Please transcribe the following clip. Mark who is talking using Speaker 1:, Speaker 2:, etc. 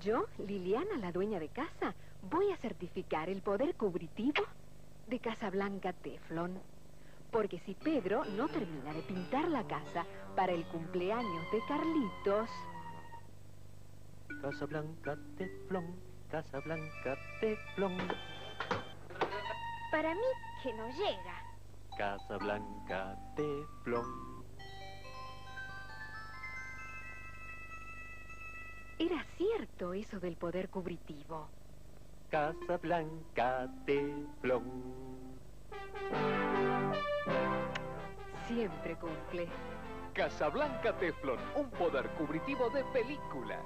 Speaker 1: Yo, Liliana, la dueña de casa, voy a certificar el poder cubritivo de Casablanca Teflon. Porque si Pedro no termina de pintar la casa para el cumpleaños de Carlitos...
Speaker 2: Casablanca Teflón, Casablanca Teflón,
Speaker 3: Para mí que no llega.
Speaker 2: Casablanca Teflón.
Speaker 1: Era cierto eso del poder cubritivo.
Speaker 2: Casablanca Teflón.
Speaker 1: Siempre cumple.
Speaker 4: Casablanca Teflon, un poder cubritivo de película.